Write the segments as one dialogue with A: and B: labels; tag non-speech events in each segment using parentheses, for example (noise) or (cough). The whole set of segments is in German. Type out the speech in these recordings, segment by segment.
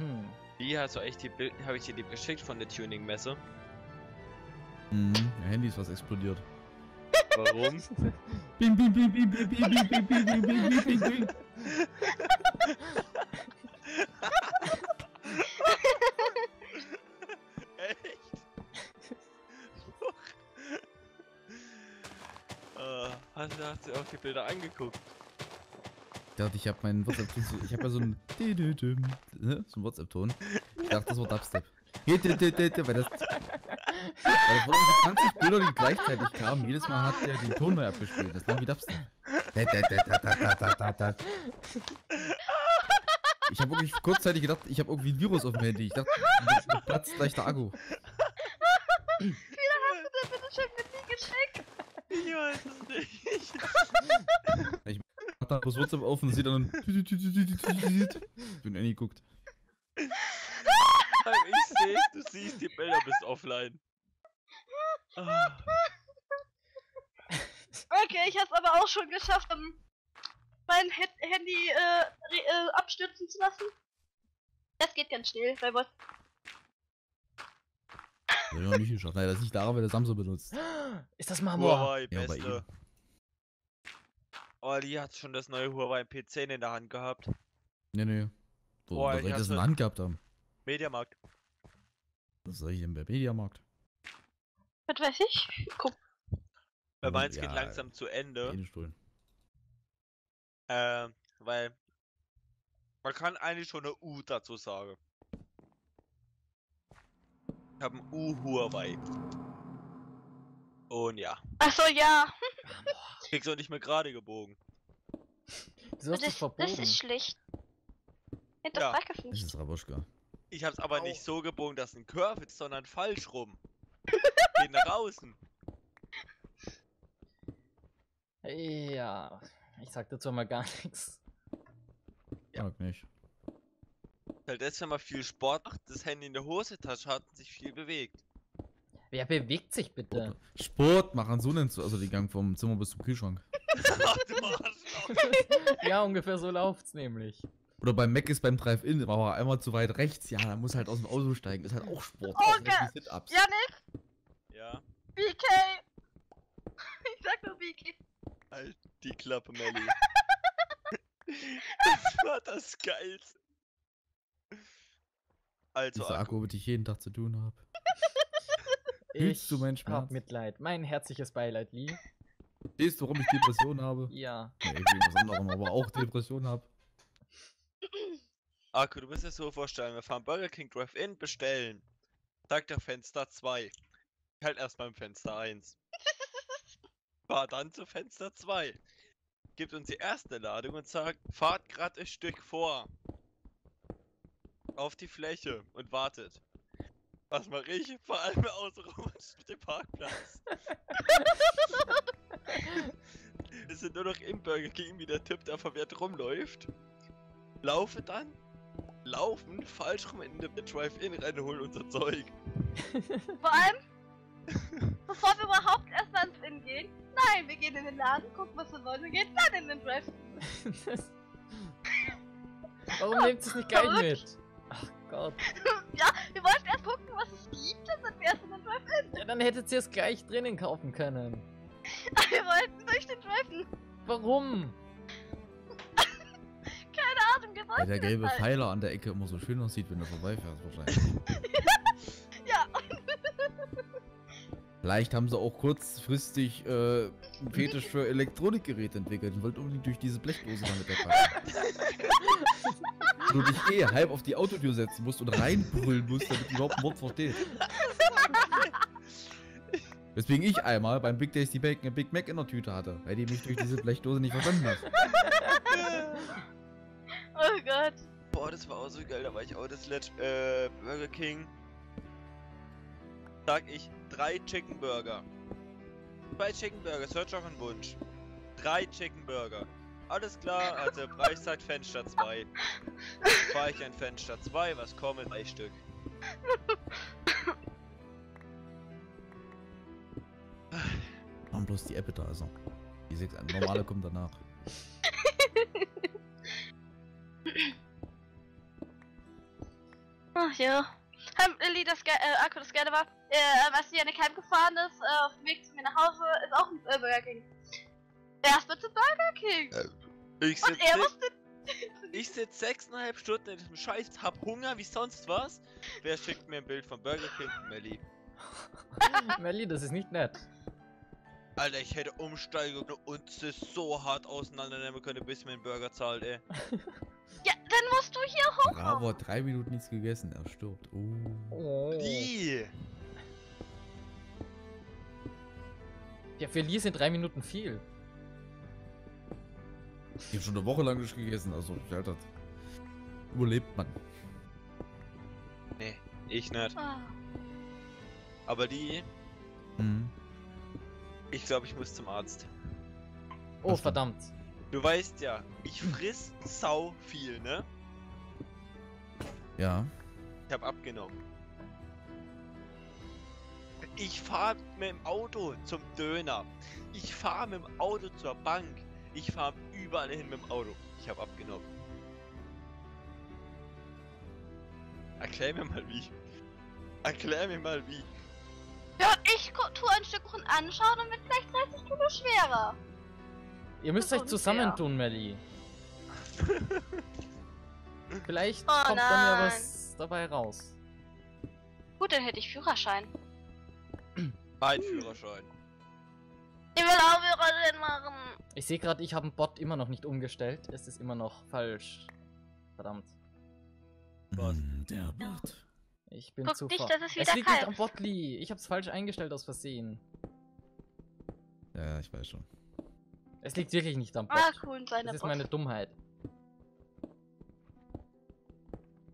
A: Hm.
B: Wie hast du echt die Bild, habe ich dir die geschickt von der Tuning-Messe?
C: Mhm, mein Handy ist was explodiert.
B: Warum?
C: Bing, bing, bing, bing, bing, bing, bing, bing, bing, bing, bing, bing, bing.
B: Echt? äh, hast, hast du auch die Bilder angeguckt?
C: Ich dachte, ich habe meinen WhatsApp-Ton, so- ich habe ja so einen, ne? so einen WhatsApp-Ton. Ich dachte, das war Dubstep. Weil das, weil das waren irgendwie 20 Bilder, die gleichzeitig kamen. Jedes Mal hat der den Ton neu abgespielt. Das war wie Dubstep. Ich habe wirklich kurzzeitig gedacht, ich habe irgendwie ein Virus auf dem Handy. Ich dachte, mir platzt gleich der Akku.
D: Bitte schön mit mir geschickt.
B: Ich weiß es nicht. (laughs)
C: Mach dann das WhatsApp auf und sieht dann. (laughs) Bin Annie guckt.
B: Ich sehe, du siehst die Bilder, bist offline. Ah,
D: Okay, ich hab's aber auch schon geschafft, ähm, mein He Handy äh, äh, abstürzen zu lassen. Das geht ganz schnell, weil was.
C: Das hab ich noch nicht geschafft. Nein, das ist nicht daran, weil der Samsung benutzt. (gasps)
A: Ist das Marmor?
B: Huawei,
C: Ja, bei
B: beste. Oh, die hat schon das neue Huawei P10 in der Hand gehabt.
C: Nee, nee. Wo,
B: Boah,
C: soll ich das in der Hand gehabt haben?
B: Mediamarkt.
C: Was soll ich denn bei Mediamarkt?
D: Was weiß ich? Guck.
B: Weil
C: Ja,
B: meins geht
C: ja,
B: langsam zu Ende. Ähm, weil man kann eigentlich schon eine U dazu sagen. Ich habe ein U Huawei. Und ja,
D: Achso, ja.
B: krieg's auch nicht mehr gerade gebogen.
A: Wieso hast du
D: Das,
A: verbogen?
D: das ist schlecht. Hinterfrag es
C: Das ist Raboschka.
B: Ich hab's aber
A: Au.
B: nicht so gebogen, dass ein Curve ist, sondern falsch rum. (laughs) Geht nach außen.
A: Ja, ich sag dazu mal gar nichts.
B: Ja.
C: Sag nicht.
B: Halt das, wenn man viel Sport macht, das Handy in der Hosentasche hat und sich viel bewegt.
A: Wer bewegt sich bitte?
C: Sport machen, so nennst du also den Gang vom Zimmer bis zum Kühlschrank. (laughs)
A: Ja, ungefähr so läuft's nämlich.
C: Oder beim Mac ist beim Drive-In, aber einmal zu weit rechts. Ja, dann muss halt aus dem Auto steigen. Ist halt auch Sport.
D: Oh, geil.
C: wie Sit-Ups.
D: Janik,
B: Ja,
D: BK. (laughs) Ich sag nur BK.
B: halt die Klappe, Melli. (laughs) das war das Geilste. Also,
C: Dieser
B: Akku.
C: Akku, womit ich jeden Tag zu tun habe.
A: Ich
C: Fühlst du meinen
A: hab
C: Schmerz?
A: Mitleid. Mein herzliches Beileid, Lee.
C: Siehst du, warum ich Depression habe?
A: Ja.
C: Nee, wegen was anderem, aber auch Depression habe.
B: Akku, du musst dir so vorstellen, wir fahren Burger King Drive-In, bestellen. Sagt der Fenster 2. Halt erstmal im Fenster 1. (laughs) Fahr dann zu Fenster 2. Gibt uns die erste Ladung und sagt, fahrt gerade ein Stück vor. Auf die Fläche und wartet. Was mache ich? Vor allem außenrum auf (laughs) dem Parkplatz. Wir sind nur noch im Burger King, wie der Typ da verwehrt rumläuft. Laufe dann, laufen, falsch rum in den Drive-In rein, holen unser Zeug. (laughs)
D: Vor allem, bevor wir überhaupt erstmal ins Inn gehen. Nein, wir gehen in den Laden, gucken, was wir wollen und gehen dann in den Drive.
A: Das- Warum nehmt es nicht
D: Verrückt.
A: mit? Ach Gott. (laughs)
D: ja,
A: Ja, dann hättet ihr es gleich drinnen kaufen können. (laughs)
D: Wir wollten durch den Drive.
A: Warum? (laughs)
D: Keine Ahnung, wir
C: Weil
D: wollten
C: der
D: das
C: gelbe
D: halt.
C: Pfeiler an der Ecke immer so schön aussieht, wenn du vorbeifährst, wahrscheinlich. (laughs)
D: Ja,
C: Vielleicht haben sie auch kurzfristig äh, einen Fetisch für Elektronikgeräte entwickelt und wollten unbedingt durch diese Blechdose damit wegpacken. Wo du dich eh halb auf die Autotür setzen musst und reinbrüllen musst, damit du überhaupt ein Wort verstehst. Weswegen ich einmal beim Big Tasty Bacon ein Big Mac in der Tüte hatte, weil die mich durch diese Blechdose nicht verstanden hat. (laughs)
D: oh Gott.
B: Boah, das war auch so geil, da war ich auch das letzte äh, Burger King. Sag ich, drei Chicken Burger. Zwei Chicken Burger, hört auf einen Wunsch. Drei Chicken Burger. Alles klar, also (laughs) Preis sagt Fenster 2. Fahr ich ein Fenster 2, was kommen? Drei Stück. (laughs)
C: bloß die Appetizer. Die sechs normale kommt danach.
D: Ach ja. Ähm, Lilly, das Ge äh, Akku, das Geile war, äh, als Janik heimgefahren ist, äh, auf dem Weg zu mir nach Hause, ist auch ein äh, Burger King. Erst mal zu Burger King.
B: Ich
D: Und er
B: sitze
D: musste. (laughs)
B: ich sitz sechseinhalb Stunden in diesem Scheiß, hab Hunger wie sonst was. Wer schickt mir ein Bild von Burger King? Melli. (laughs)
A: Melli, das ist nicht nett.
B: Alter, ich hätte umsteigen können und es ist so hart auseinandernehmen können, bis mir ein Burger zahlt, ey. (laughs)
D: Ja, dann musst du hier hoch.
C: Bravo hat drei Minuten nichts gegessen, er stirbt. Oh.
A: Oh.
B: Die!
A: Ja, für Lee sind drei Minuten viel.
C: Ich hab schon eine Woche lang nicht gegessen, also Alter. Überlebt man.
B: Nee, ich nicht.
D: Ah.
B: Aber die,
C: Mhm.
B: Ich glaube, ich muss zum Arzt.
A: Oh, verdammt.
B: Du weißt ja, ich friss sau viel, ne?
C: Ja.
B: Ich hab abgenommen. Ich fahr mit dem Auto zum Döner. Ich fahr mit dem Auto zur Bank. Ich fahr überall hin mit dem Auto. Ich hab abgenommen. Erklär mir mal wie. Erklär mir mal wie.
D: Ja, und ich gu- tu ein Stück Kuchen anschauen und wird vielleicht 30 Kilo schwerer.
A: Ihr müsst euch zusammentun, Melli. (laughs) Vielleicht
D: Oh
A: kommt dann ja
D: nein.
A: was dabei raus.
D: Gut, dann hätte ich Führerschein.
B: Mein Führerschein.
D: Ich will auch Führerschein machen.
A: Ich sehe gerade, ich habe einen Bot immer noch nicht umgestellt. Es ist immer noch falsch. Verdammt.
B: Was?
C: Mm, Der Bot.
A: Ich bin
D: Guck
A: zu
D: nicht, dass es wieder
A: Es liegt nicht
D: kalt.
A: am Botli. Ich hab's falsch eingestellt aus Versehen.
C: Ja, ja, ich weiß schon.
A: Es liegt wirklich nicht am Bot.
D: Ah, cool, seine
A: das ist meine Dummheit.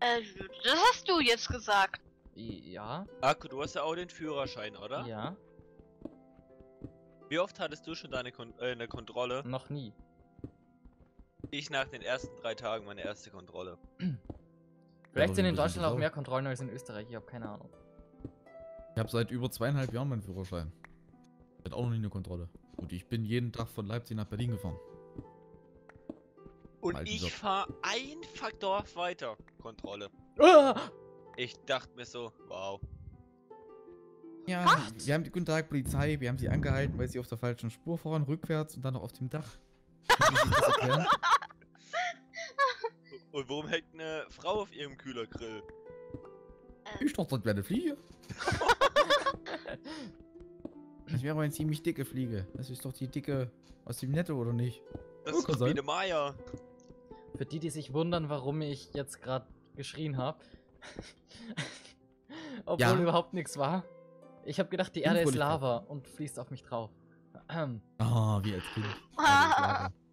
D: Äh, das hast du jetzt gesagt.
A: Ja,
B: Akku, du hast ja auch den Führerschein, oder?
A: ja,
B: Wie oft hattest du schon deine Kon äh, eine Kontrolle?
A: noch nie.
B: Ich nach den ersten drei Tagen meine erste Kontrolle. (clears throat)
A: Vielleicht sind in Deutschland auch mehr Kontrollen als in Österreich. Ich habe keine Ahnung.
C: Ich habe seit über zweieinhalb Jahren meinen Führerschein. Hat auch noch nie eine Kontrolle. Und ich bin jeden Tag von Leipzig nach Berlin gefahren.
B: Und
C: Alten
B: ich
C: Job.
B: fahr einfach Dorf weiter. Kontrolle.
A: Ah!
B: Ich dachte mir so, wow.
C: Ja, wir haben die guten Tag Polizei, wir haben sie angehalten, weil sie auf der falschen Spur fahren, rückwärts und dann noch auf dem Dach. (laughs)
B: Und warum hängt eine Frau auf ihrem Kühlergrill?
C: Ich dachte, das wäre eine Fliege. (laughs) Das wäre aber eine ziemlich dicke Fliege. Das ist doch die dicke aus dem Netto, oder nicht?
B: Das
C: Oh,
B: ist
C: sein.
B: Biene Meier.
A: Für die, die sich wundern, warum ich jetzt gerade geschrien habe. (laughs) Obwohl
C: Ja.
A: überhaupt nichts war. Ich habe gedacht, die Erde ist. Lava und fließt auf mich drauf. (clears throat)
C: Ah, wie als Kind. (laughs)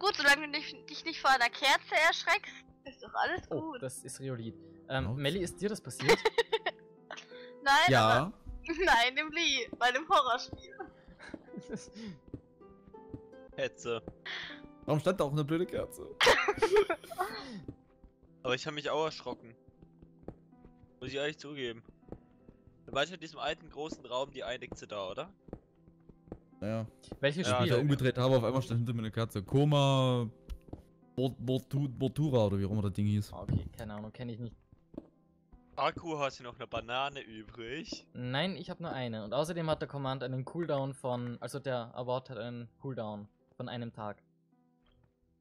D: Gut, solange du dich, dich nicht vor einer Kerze erschreckst, ist doch alles
A: Oh,
D: gut.
A: das ist Riolit. Ähm,
C: Laut.
A: Melli, ist dir das passiert? (laughs)
D: Nein, aber,
C: Ja, (laughs)
D: nein, dem Lee, bei dem Horrorspiel. (laughs)
B: Hetze.
C: warum stand da auch eine blöde Kerze?
B: Aber ich habe mich auch erschrocken. Muss ich ehrlich zugeben. Du weißt ja in diesem alten großen Raum die einigste da, oder?
C: Naja,
A: Welches
B: Ja,
C: als ich da
A: Spiel?
C: umgedreht habe, auf einmal stand hinter mir eine Kerze. Koma. Bort- Bortu- Bortura oder wie auch immer das Ding hieß.
A: Okay, keine Ahnung, kenne ich nicht.
B: Akku, hast du noch eine Banane übrig?
A: Nein, ich habe nur eine. Und außerdem hat der Command einen Cooldown von. Also der Award hat einen Cooldown von einem Tag.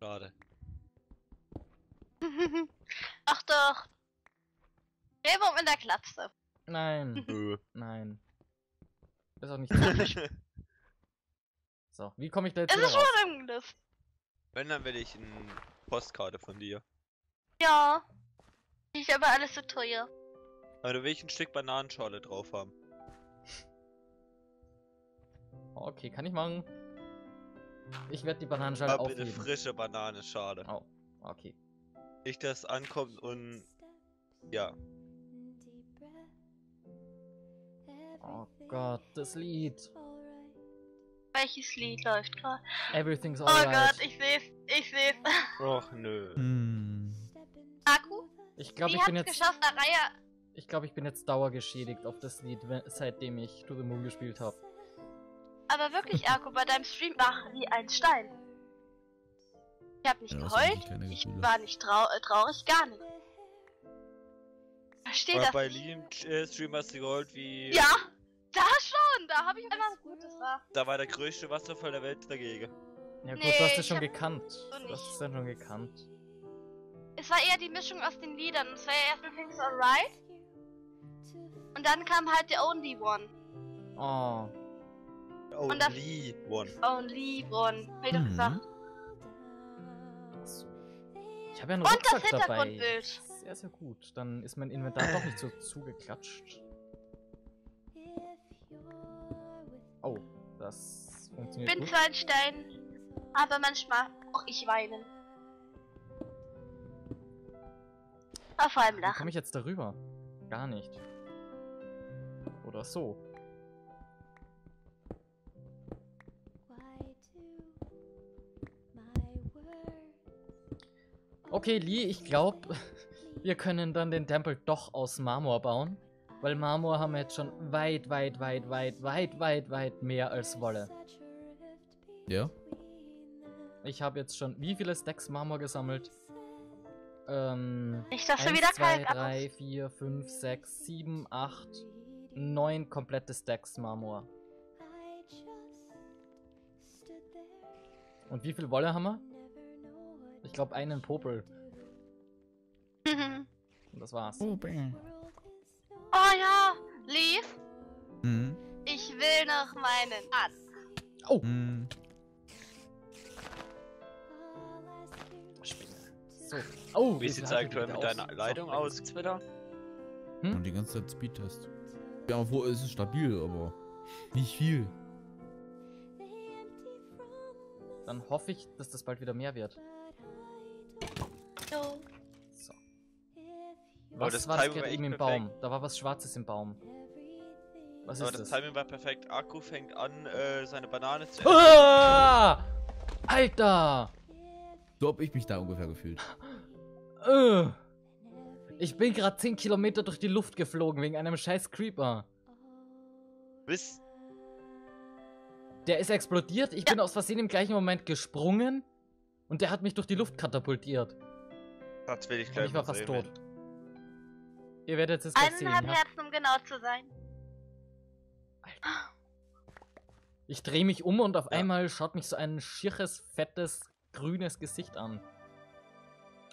B: Schade. (laughs)
D: Ach doch. Regenwurm in der Klapse.
A: Nein, nein. (laughs) Ist auch nicht. (laughs) So, wie komme ich da jetzt
D: Es ist
A: raus?
D: schon List.
B: Wenn, dann will ich eine Postkarte von dir.
D: Ja. Die ist aber alles so teuer.
B: Aber da will ich ein Stück Bananenschale drauf haben.
A: Okay, kann ich machen. Ich werde die Bananenschale
B: Aber bitte
A: aufheben.
B: frische Bananenschale.
A: Oh, okay.
B: Nicht, dass es ankommt und... Ja.
A: Oh Gott, das Lied.
D: Welches Lied läuft gerade?
A: Everything's
D: Oh
A: alright.
D: Gott, ich seh's. Ich seh's. (laughs)
B: Och nö.
C: Hm.
D: Akku?
A: Ich glaube, ich bin jetzt.
D: geschafft, Araya?
A: Ich glaube, ich bin jetzt dauergeschädigt auf das Lied, seitdem ich To the Moon gespielt habe.
D: Aber wirklich, Akku, bei deinem Stream war wie ein Stein. Ich hab nicht
C: Ja,
D: geheult, ich war nicht trau äh, traurig, gar nicht. Verstehe
B: Aber
D: das.
B: bei
D: nicht.
B: Liam äh, Stream hast du geholt, wie.
D: Ja, da schon. Da habe ich einmal gut, das war.
B: Da war der größte Wasserfall der Welt dagegen.
A: Ja gut,
D: Nee,
A: du hast es schon gekannt.
D: so
A: Du hast es dann schon gekannt.
D: Es war eher die Mischung aus den Liedern. Es war ja erstmal Things Alright. Und dann kam halt The Only One.
A: Oh.
D: Und das-
B: Only one.
D: Only One. Hab ich doch
C: Mhm.
D: gesagt.
A: Ich habe ja einen
D: Und das
A: Rucksack dabei.
D: Hintergrundbild.
A: Sehr, sehr gut. Dann ist mein Inventar doch nicht so zugeklatscht. Das funktioniert
D: bin
A: gut.
D: zwar ein Stein, aber manchmal auch ich weinen. Aber vor allem
A: Wie
D: lachen.
A: komme ich jetzt darüber? Gar nicht. Oder so. Okay, Lee, ich glaube, (laughs) wir können dann den Tempel doch aus Marmor bauen. Weil Marmor haben wir jetzt schon weit, weit, weit, weit, weit, weit, weit mehr als Wolle.
C: Ja?
A: Ich habe jetzt schon wie viele Stacks Marmor gesammelt? Ähm.
D: Nicht, dass du
A: 1,
D: wieder
A: 2,
D: kalt ab.
A: 3, 4, 5, 6, 7, 8, 9 komplette Stacks Marmor. Und wie viel Wolle haben wir? Ich glaube einen Popel. Und das war's.
C: Oh, bang.
D: Oh ja, Lee,
C: Mhm.
D: ich will noch meinen an.
A: Oh!
C: Mhm.
A: So. Oh,
B: Wie
A: hat er
B: aktuell mit deiner
A: aus?
B: Leitung aus, Twitter?
C: Und die ganze Zeit Speedtest. Ja, wo ist es stabil, aber nicht viel.
A: Dann hoffe ich, dass das bald wieder mehr wird.
D: So.
A: Was
B: das
A: war das gerade eben im. Baum? Da war was Schwarzes im Baum. Was
B: Aber
A: ist
B: das
A: das?
B: Timing war perfekt. Akku fängt an, äh, seine Banane zu essen.
A: Ah! Alter!
C: So hab ich mich da ungefähr gefühlt.
A: Äh. Ich bin gerade 10 Kilometer durch die Luft geflogen wegen einem scheiß Creeper.
B: Bis
A: Der ist explodiert, ich bin aus Versehen im gleichen Moment gesprungen und der hat mich durch die Luft katapultiert.
B: das will ich
A: Und
B: gleich
A: ich war
B: mal
A: fast
B: sehen,
A: tot.
B: Mensch.
A: Ihr werdet es gleich sehen.
D: Eineinhalb
A: Ja?
D: Herzen, um genau zu sein.
A: Ich drehe mich um und auf
B: Ja.
A: einmal schaut mich so ein schierches, fettes, grünes Gesicht an.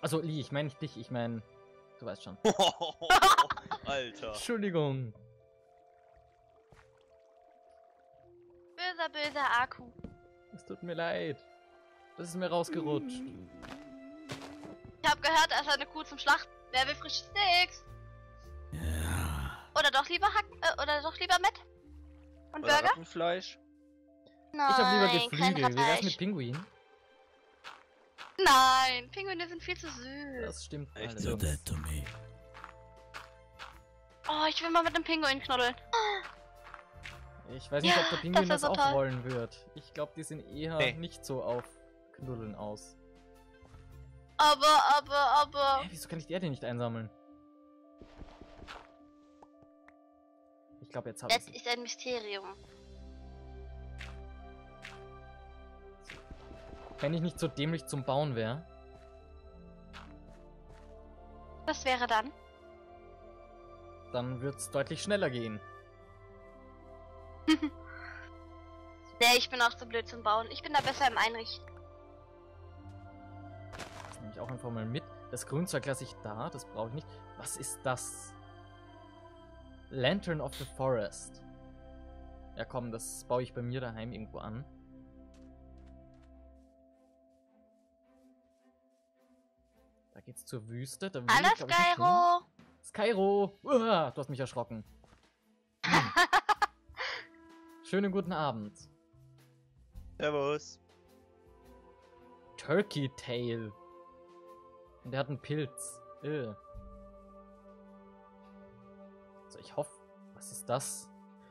A: Also, Lee, ich meine nicht dich, ich meine, du weißt schon. (laughs)
B: Alter.
A: Entschuldigung.
D: Böser, böser Akku.
A: Es tut mir leid. Das ist mir rausgerutscht.
D: Ich habe gehört, er ist eine Kuh zum Schlachten. Wer will frische Steaks? Oder doch lieber Hack äh, oder doch lieber Met? Und
B: Oder
D: Burger?
B: Rattenfleisch?
D: Nein,
A: ich habe lieber Geflügel. Wie wär's mit Pinguin?
D: Nein, Pinguine sind viel zu süß.
A: Das stimmt
B: Echt so?
C: That to me.
D: Oh, ich will mal mit einem Pinguin knuddeln.
A: Ich weiß nicht,
D: Ja,
A: ob der Pinguin
D: das
A: das,
D: so
A: auch
D: toll.
A: wollen wird. Ich glaube, die sind eher
B: Nee.
A: nicht so auf Knuddeln aus.
D: Aber, aber, aber.
A: Hä, wieso kann ich der denn nicht einsammeln? Ich glaube, jetzt habe ich
D: Das ist ein Mysterium.
A: Wenn ich nicht so dämlich zum Bauen wäre.
D: Was wäre dann?
A: dann wird es deutlich schneller gehen. (laughs)
D: Nee, ich bin auch zu blöd zum Bauen. Ich bin da besser im Einrichten.
A: Das nehme ich auch einfach mal mit. Das Grünzeug lasse ich da, das brauche ich nicht. Was ist das? Lantern of the Forest. Ja komm, das baue ich bei mir daheim irgendwo an. Da geht's zur Wüste. Da will
D: Hallo,
A: ich, glaub ich.
D: Skyro!
A: Skyro! Uah, du hast mich erschrocken. Hm. (laughs) Schönen guten Abend.
B: Servus.
A: Turkey Tail. Und der hat einen Pilz. Äh. Ich hoffe. Was ist das?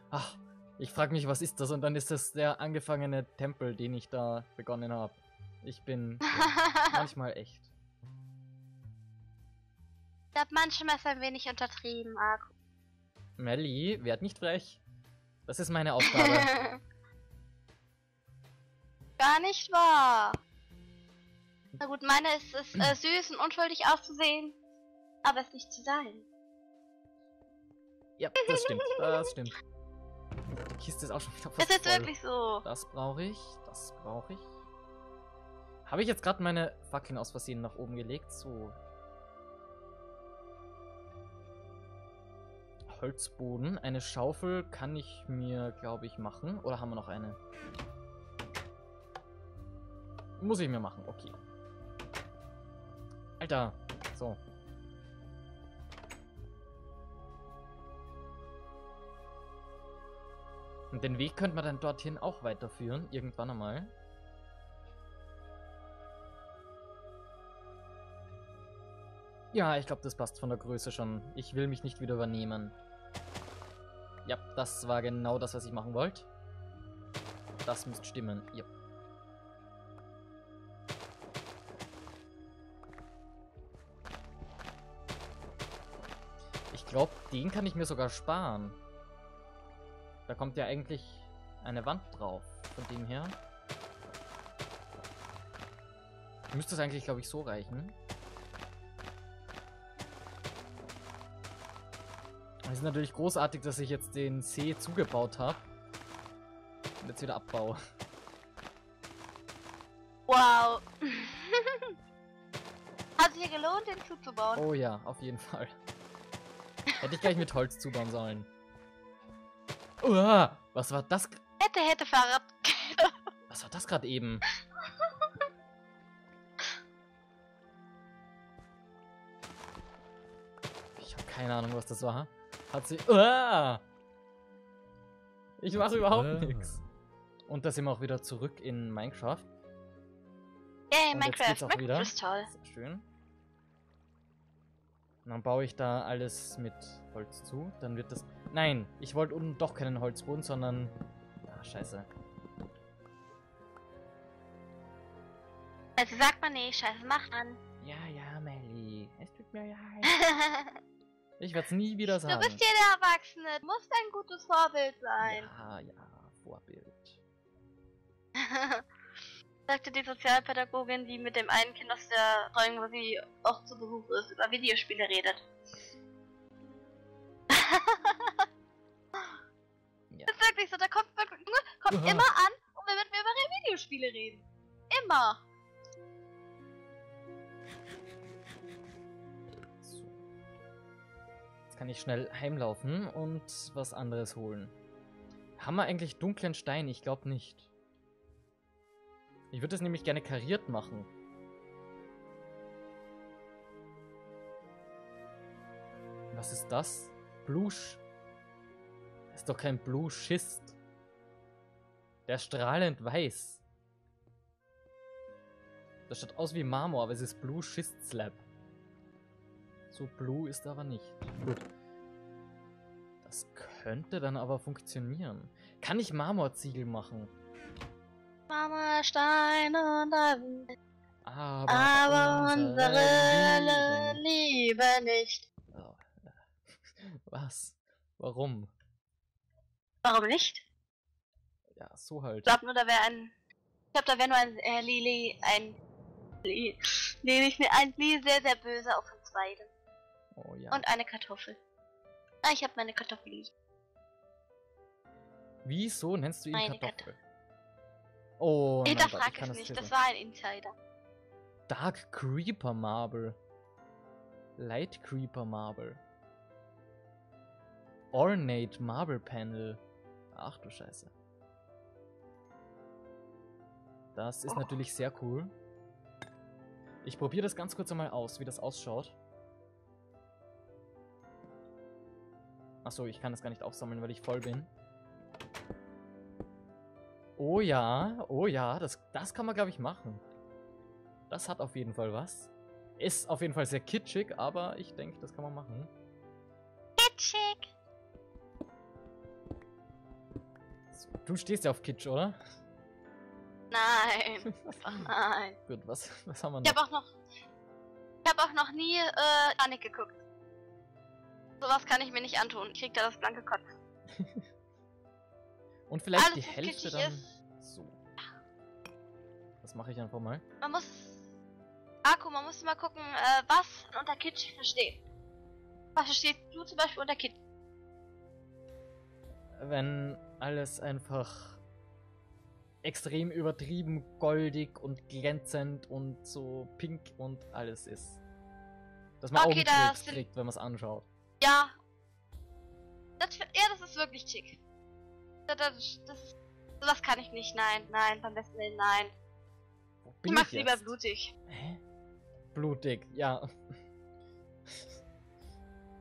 A: Ach, ich frage mich, was ist das? Und dann ist das der angefangene Tempel, den ich da begonnen habe. Ich bin ja, (laughs) manchmal echt.
D: Ich glaube, manchmal ist ein wenig untertrieben, Akku.
A: Melly, werd nicht frech. Das ist meine (laughs) Aufgabe.
D: Gar nicht wahr. Na gut, meine ist es äh, süß und unschuldig auszusehen, aber es nicht zu sein.
A: Ja, (laughs) das stimmt. Das stimmt. Die Kiste ist auch schon wieder fast
D: Ist jetzt
A: voll.
D: wirklich so.
A: Das brauche ich. Das brauche ich. Habe ich jetzt gerade meine Fackeln aus Versehen nach oben gelegt? So. Holzboden. Eine Schaufel kann ich mir, glaube ich, machen. Oder haben wir noch eine? Muss ich mir machen, okay. Alter. So. Und den Weg könnte man dann dorthin auch weiterführen, irgendwann einmal. Ja, ich glaube, das passt von der Größe schon. Ich will mich nicht wieder übernehmen. Ja, das war genau das, was ich machen wollte. Das müsste stimmen. Ja. Ich glaube, den kann ich mir sogar sparen. Da kommt ja eigentlich eine Wand drauf. Von dem her. Müsste es eigentlich, glaube ich, so reichen. Es ist natürlich großartig, dass ich jetzt den See zugebaut habe. Und jetzt wieder abbaue.
D: Wow. (laughs) Hat sich gelohnt, den zuzubauen.
A: Oh ja, auf jeden Fall. Hätte ich gleich mit Holz zubauen sollen. Uah, was war das?
D: Hätte, hätte Fahrrad. (laughs)
A: Was war das gerade eben? Ich habe keine Ahnung, was das war. Hat sie. Uah! Ich mache überhaupt nichts. Und da sind wir auch wieder zurück in Minecraft.
D: Yay,
A: Und
D: Minecraft.
A: auch
D: Minecraft
A: wieder.
D: ist toll.
A: Sehr schön. Und dann baue ich da alles mit Holz zu. Dann wird das. Nein, ich wollte unten doch keinen Holzboden, sondern. Ah, scheiße.
D: Also sagt man nee, scheiße, mach an.
A: Ja, ja, Melly. Es tut mir leid. (laughs) Ich werde es nie wieder sagen.
D: Du bist hier der Erwachsene. Du musst ein gutes Vorbild sein.
A: Ja, ja, Vorbild. (laughs)
D: Sagte die Sozialpädagogin, die mit dem einen Kind aus der Betreuung, wo sie oft zu Besuch ist, über Videospiele redet. (laughs)
A: Ja.
D: Das ist wirklich so, da kommt kommt immer an und will mit mir über Videospiele reden. Immer.
A: So. Jetzt kann ich schnell heimlaufen und was anderes holen. Haben wir eigentlich dunklen Stein? Ich glaube nicht. Ich würde es nämlich gerne kariert machen. Was ist das? Blue Sch Das ist doch kein Blue Schist. Der ist strahlend weiß. Das schaut aus wie Marmor, aber es ist Blue Schist Slab. So blue ist er aber nicht. Gut. Das könnte dann aber funktionieren. Kann ich Marmorziegel machen?
D: Mama, Stein und Eisen.
A: Aber,
D: Aber unsere
A: Liebe-
D: Liebe nicht.
A: Oh, äh, Was? Warum?
D: Warum nicht?
A: Ja, so halt.
D: Ich glaube nur, da wäre ein. Ich glaube, da wäre nur ein äh, Lili, ein. Li, nee, nicht mehr ein Li sehr, sehr böse auf uns beide.
A: Oh ja.
D: Und eine Kartoffel. Ah, ich habe meine Kartoffel lieb.
A: Wieso nennst du ihn
D: Meine
A: Kartoffel? Oh, Gott,
D: hinterfrag
A: ich kann
D: es
A: das
D: nicht, das
A: lesen.
D: war ein Insider.
A: Dark Creeper Marble. Light Creeper Marble. Ornate Marble Panel. Ach du Scheiße. Das ist natürlich sehr cool. Ich probiere das ganz kurz einmal aus, wie das ausschaut. Achso, ich kann das gar nicht aufsammeln, weil ich voll bin. Oh ja, oh ja, das, das kann man, glaube ich, machen. Das hat auf jeden Fall was. Ist auf jeden Fall sehr kitschig, aber ich denke, das kann man machen.
D: Kitschig.
A: Du stehst ja auf Kitsch, oder?
D: Nein. (laughs) Nein.
A: Gut, was, was haben wir
D: Ich
A: noch?
D: habe auch noch. Ich habe auch noch nie äh, Titanic geguckt. Sowas kann ich mir nicht antun. Ich krieg da das blanke Kopf. (laughs)
A: Und vielleicht
D: Alles,
A: die Hälfte
D: kitschig
A: dann.
D: ist.
A: So. Das mache ich einfach mal.
D: Man muss. Akku, man muss mal gucken, äh, was unter Kitsch versteht. Was verstehst du zum Beispiel unter Kitsch?
A: wenn alles einfach extrem übertrieben goldig und glänzend und so pink und alles ist. Dass man
D: Okay,
A: Augenkrebs kriegt, wenn man es anschaut.
D: Ja. Das, ja, das ist wirklich schick. Das, das, das kann ich nicht. Nein, nein, beim besten Willen, nein.
A: Wo
D: Ich
A: bin
D: mag's
A: ich
D: lieber blutig.
A: Hä? Blutig, ja.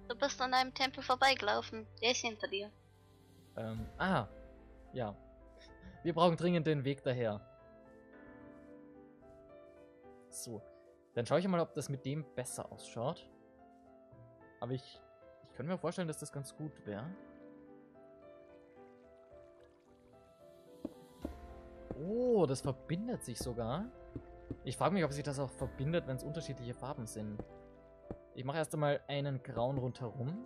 D: Du bist an einem Tempel vorbeigelaufen. Der ist hinter dir.
A: Ähm, ah, ja. Wir brauchen dringend den Weg daher. So, dann schaue ich mal, ob das mit dem besser ausschaut. Aber ich, ich könnte mir vorstellen, dass das ganz gut wäre. Oh, das verbindet sich sogar. Ich frage mich, ob sich das auch verbindet, wenn es unterschiedliche Farben sind. Ich mache erst einmal einen grauen rundherum.